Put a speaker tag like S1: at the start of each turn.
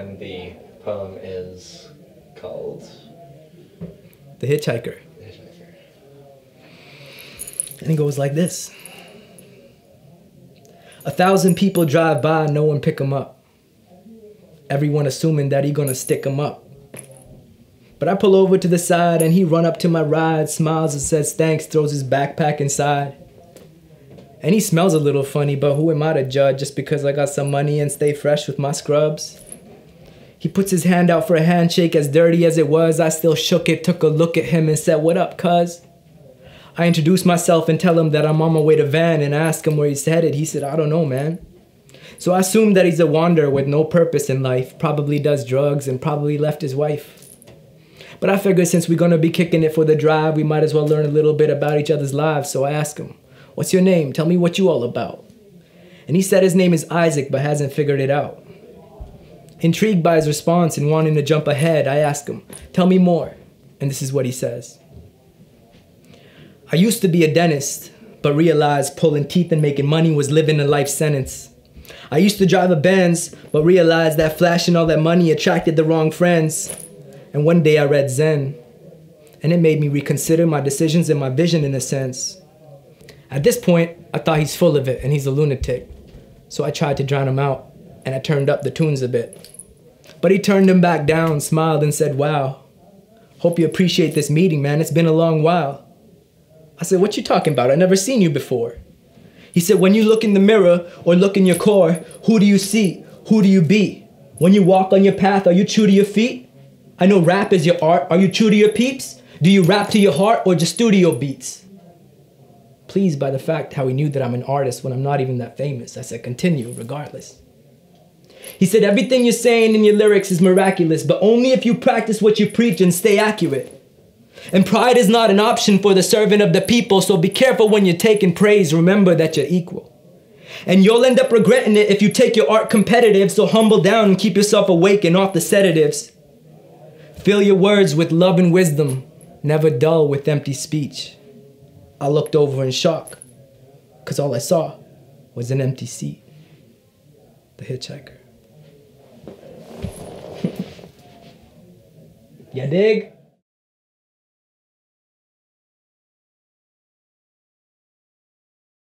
S1: and the poem is called
S2: The Hitchhiker.
S1: The Hitchhiker.
S2: And it goes like this A thousand people drive by, no one pick 'em up. Everyone assuming that he gonna stick 'em up. But I pull over to the side and he run up to my ride, smiles and says thanks, throws his backpack inside. And he smells a little funny, but who am I to judge just because I got some money and stay fresh with my scrubs? He puts his hand out for a handshake, as dirty as it was. I still shook it, took a look at him, and said, What up, cuz? I introduce myself and tell him that I'm on my way to Van and ask him where he's headed. He said, I don't know, man. So I assume that he's a wanderer with no purpose in life, probably does drugs, and probably left his wife. But I figured since we're gonna be kicking it for the drive, we might as well learn a little bit about each other's lives. So I ask him, What's your name? Tell me what you all about. And he said his name is Isaac, but hasn't figured it out. Intrigued by his response and wanting to jump ahead, I ask him, Tell me more. And this is what he says I used to be a dentist, but realized pulling teeth and making money was living a life sentence. I used to drive a Benz, but realized that flashing all that money attracted the wrong friends. And one day I read Zen, and it made me reconsider my decisions and my vision in a sense. At this point, I thought he's full of it and he's a lunatic. So I tried to drown him out, and I turned up the tunes a bit. But he turned them back down, smiled, and said, Wow, hope you appreciate this meeting, man. It's been a long while. I said, What you talking about? I never seen you before. He said, When you look in the mirror or look in your core, who do you see? Who do you be? When you walk on your path, are you true to your feet? I know rap is your art. Are you true to your peeps? Do you rap to your heart or just studio beats? Pleased by the fact how he knew that I'm an artist when I'm not even that famous, I said, Continue regardless. He said, Everything you're saying in your lyrics is miraculous, but only if you practice what you preach and stay accurate. And pride is not an option for the servant of the people, so be careful when you're taking praise. Remember that you're equal. And you'll end up regretting it if you take your art competitive, so humble down and keep yourself awake and off the sedatives. Fill your words with love and wisdom, never dull with empty speech. I looked over in shock, because all I saw was an empty seat. The hitchhiker. Ya dig?